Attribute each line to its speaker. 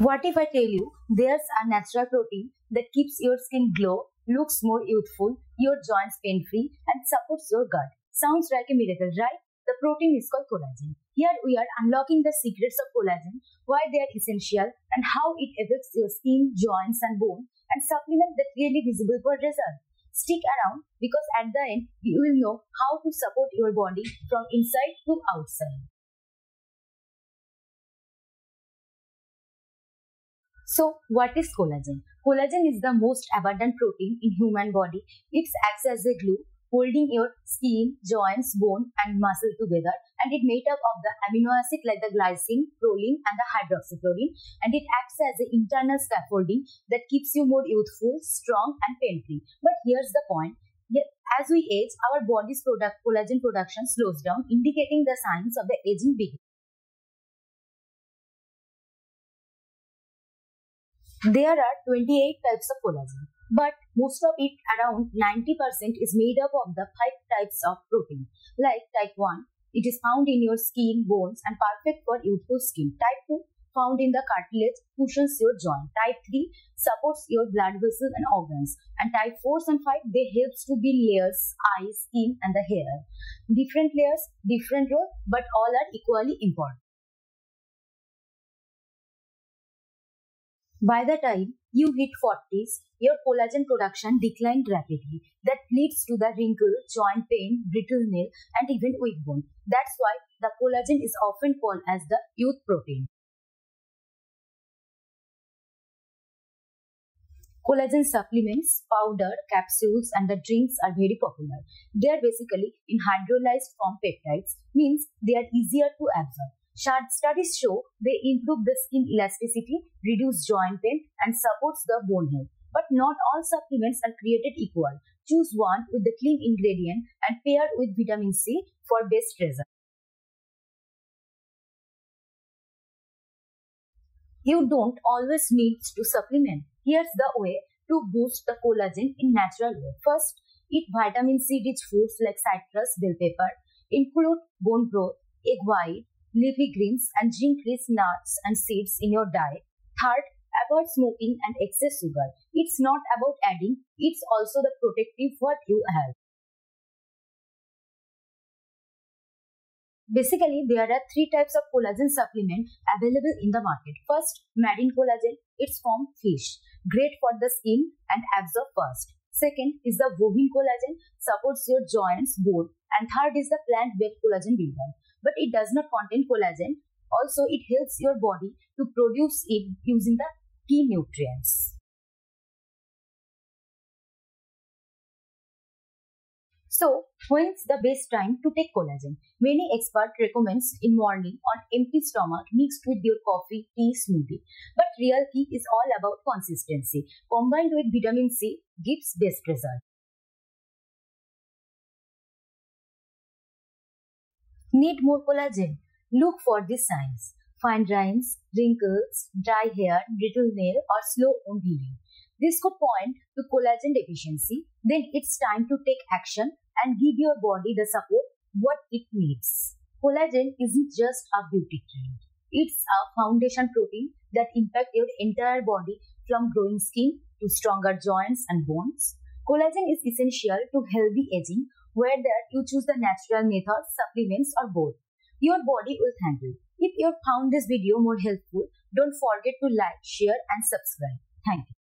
Speaker 1: What if I tell you there's a natural protein that keeps your skin glow, looks more youthful, your joints pain free, and supports your gut? Sounds like a miracle, right? The protein is called collagen. Here we are unlocking the secrets of collagen, why they are essential, and how it affects your skin, joints, and bone, and supplement that clearly visible for result. Stick around because at the end you will know how to support your body from inside to outside. So, what is collagen? Collagen is the most abundant protein in human body. It acts as a glue holding your skin, joints, bone and muscle together and it made up of the amino acid like the glycine, proline and the hydroxyproline and it acts as an internal scaffolding that keeps you more youthful, strong and pain-free. But here's the point. As we age, our body's product collagen production slows down, indicating the signs of the aging beginning. There are 28 types of collagen but most of it around 90% is made up of the five types of protein. Like type 1 it is found in your skin bones and perfect for youthful skin. Type 2 found in the cartilage cushions your joint. Type 3 supports your blood vessels and organs. And type 4 and 5 they helps to build layers eyes skin and the hair. Different layers different role but all are equally important By the time you hit 40s, your collagen production declined rapidly. That leads to the wrinkle, joint pain, brittle nail, and even weak bone. That's why the collagen is often called as the youth protein. Collagen supplements, powder, capsules, and the drinks are very popular. They are basically in hydrolyzed form peptides, means they are easier to absorb. Studies show they improve the skin elasticity, reduce joint pain, and supports the bone health. But not all supplements are created equal. Choose one with the clean ingredient and pair with vitamin C for best result. You don't always need to supplement. Here's the way to boost the collagen in natural way. First, eat vitamin C rich foods like citrus, bell pepper. Include bone broth, egg white, leafy greens and drink rich nuts and seeds in your diet. Third, avoid smoking and excess sugar. It's not about adding, it's also the protective what you have. Basically, there are three types of collagen supplement available in the market. First, marine collagen. It's from fish. Great for the skin and absorb fast. Second is the bovine collagen, supports your joints, bone. And third is the plant-based collagen builder but it does not contain collagen. Also, it helps your body to produce it using the key nutrients. So, when's the best time to take collagen? Many experts recommend in morning on empty stomach mixed with your coffee, tea, smoothie. But real key is all about consistency. Combined with vitamin C gives best result. Need more collagen? Look for these signs. Fine lines, wrinkles, dry hair, brittle nail or slow wound healing. This could point to collagen deficiency. Then it's time to take action and give your body the support what it needs. Collagen isn't just a beauty trend. It's a foundation protein that impacts your entire body from growing skin to stronger joints and bones. Collagen is essential to healthy aging whether you choose the natural method, supplements or both. Your body will thank you. If you found this video more helpful, don't forget to like, share and subscribe. Thank you.